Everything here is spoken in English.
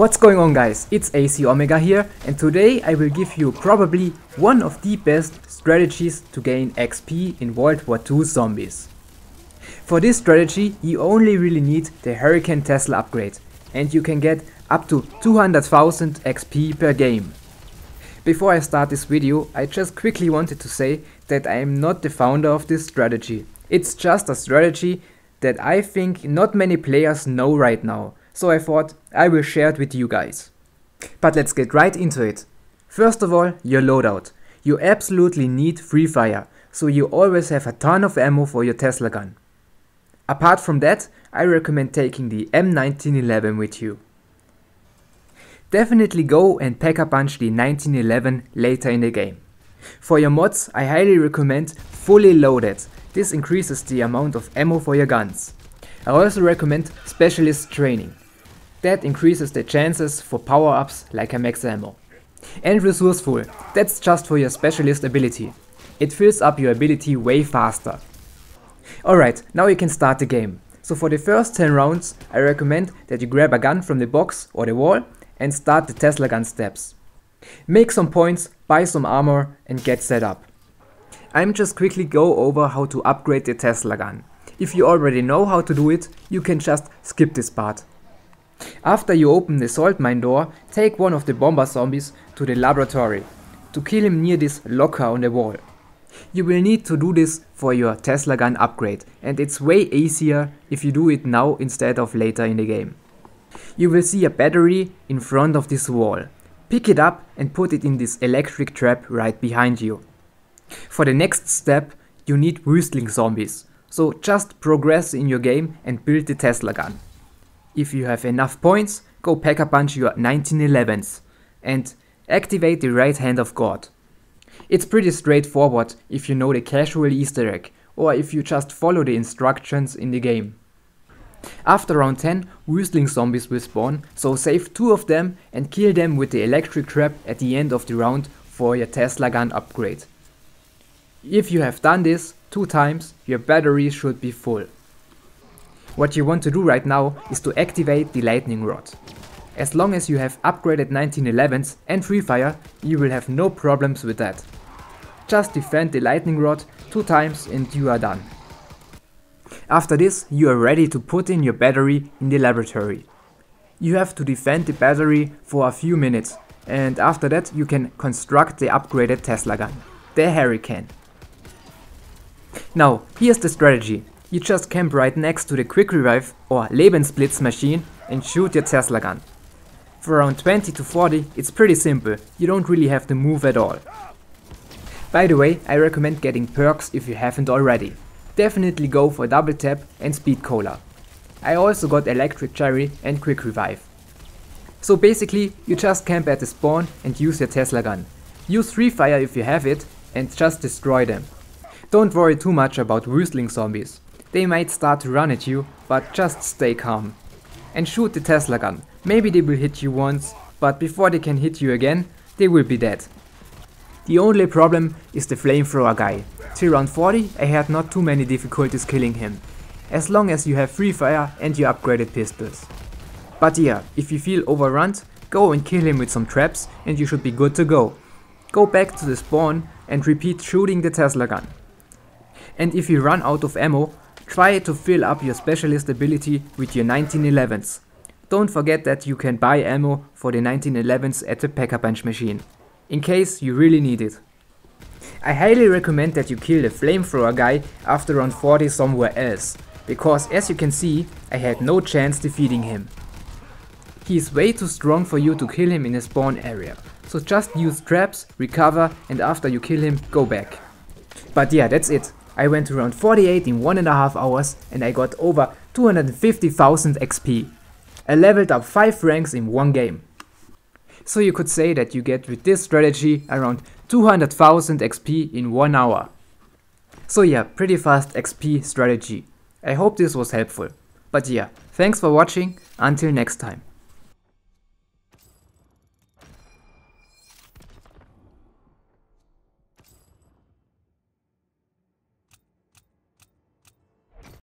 What's going on guys, it's AC Omega here and today I will give you probably one of the best strategies to gain XP in World War II zombies. For this strategy you only really need the Hurricane Tesla upgrade and you can get up to 200,000 XP per game. Before I start this video I just quickly wanted to say that I am not the founder of this strategy. It's just a strategy that I think not many players know right now so I thought I will share it with you guys. But let's get right into it. First of all, your loadout. You absolutely need free fire, so you always have a ton of ammo for your Tesla gun. Apart from that, I recommend taking the M1911 with you. Definitely go and pack-a-punch the 1911 later in the game. For your mods, I highly recommend fully loaded. This increases the amount of ammo for your guns. I also recommend specialist training. That increases the chances for power-ups like a max ammo. And resourceful, that's just for your specialist ability. It fills up your ability way faster. Alright, now you can start the game. So for the first 10 rounds, I recommend that you grab a gun from the box or the wall and start the Tesla gun steps. Make some points, buy some armor and get set up. I'm just quickly go over how to upgrade the Tesla gun. If you already know how to do it, you can just skip this part. After you open the salt mine door, take one of the bomber zombies to the laboratory to kill him near this locker on the wall. You will need to do this for your Tesla gun upgrade and it's way easier if you do it now instead of later in the game. You will see a battery in front of this wall. Pick it up and put it in this electric trap right behind you. For the next step you need Wüstling zombies, so just progress in your game and build the Tesla gun. If you have enough points, go pack-a-punch your 1911s and activate the right hand of God. It's pretty straightforward if you know the casual easter egg or if you just follow the instructions in the game. After round 10, Wüstling zombies will spawn, so save two of them and kill them with the electric trap at the end of the round for your Tesla gun upgrade. If you have done this two times, your battery should be full. What you want to do right now is to activate the lightning rod. As long as you have upgraded 1911s and free fire, you will have no problems with that. Just defend the lightning rod two times and you are done. After this, you are ready to put in your battery in the laboratory. You have to defend the battery for a few minutes and after that you can construct the upgraded Tesla gun, the Hurricane. Now, here's the strategy. You just camp right next to the quick revive or Lebensblitz machine and shoot your Tesla gun. For around 20 to 40 it's pretty simple, you don't really have to move at all. By the way, I recommend getting perks if you haven't already. Definitely go for double tap and speed cola. I also got electric cherry and quick revive. So basically, you just camp at the spawn and use your Tesla gun. Use free fire if you have it and just destroy them. Don't worry too much about Wüstling zombies. They might start to run at you, but just stay calm. And shoot the Tesla gun. Maybe they will hit you once, but before they can hit you again, they will be dead. The only problem is the flamethrower guy. Till round 40 I had not too many difficulties killing him. As long as you have free fire and your upgraded pistols. But yeah, if you feel overrun, go and kill him with some traps and you should be good to go. Go back to the spawn and repeat shooting the Tesla gun. And if you run out of ammo, Try to fill up your specialist ability with your 1911s. Don't forget that you can buy ammo for the 1911s at the Pack-a-Punch machine, in case you really need it. I highly recommend that you kill the flamethrower guy after round 40 somewhere else, because as you can see, I had no chance defeating him. He is way too strong for you to kill him in a spawn area, so just use traps, recover and after you kill him, go back. But yeah, that's it. I went to round 48 in one and a half hours and I got over 250,000 XP. I leveled up 5 ranks in one game. So you could say that you get with this strategy around 200,000 XP in 1 hour. So yeah, pretty fast XP strategy. I hope this was helpful. But yeah, thanks for watching, until next time.